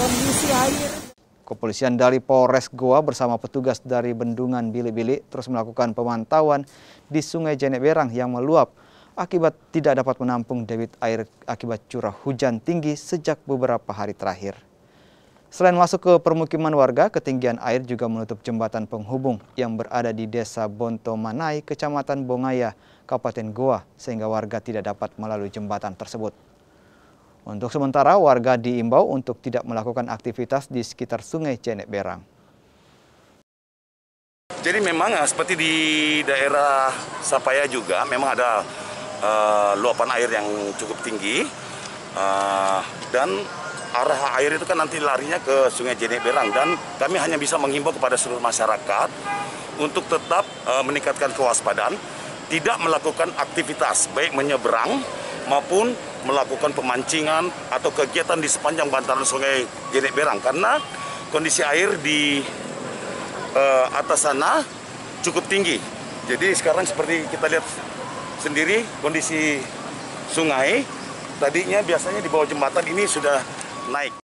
kondisi air Kepolisian dari Polres Goa bersama petugas dari Bendungan Bilik-Bilik terus melakukan pemantauan di Sungai Jenek Berang yang meluap akibat tidak dapat menampung debit air akibat curah hujan tinggi sejak beberapa hari terakhir. Selain masuk ke permukiman warga, ketinggian air juga menutup jembatan penghubung yang berada di Desa Bonto Manai, Kecamatan Bongaya, Kabupaten Goa, sehingga warga tidak dapat melalui jembatan tersebut. Untuk sementara, warga diimbau untuk tidak melakukan aktivitas di sekitar sungai Cenek Berang. Jadi memang uh, seperti di daerah Sapaya juga memang ada uh, luapan air yang cukup tinggi uh, dan arah air itu kan nanti larinya ke Sungai Jenek Berang dan kami hanya bisa menghimbau kepada seluruh masyarakat untuk tetap uh, meningkatkan kewaspadaan, tidak melakukan aktivitas baik menyeberang maupun melakukan pemancingan atau kegiatan di sepanjang bantaran Sungai Jenek Berang karena kondisi air di uh, atas sana cukup tinggi. Jadi sekarang seperti kita lihat sendiri kondisi sungai tadinya biasanya di bawah jembatan ini sudah naik.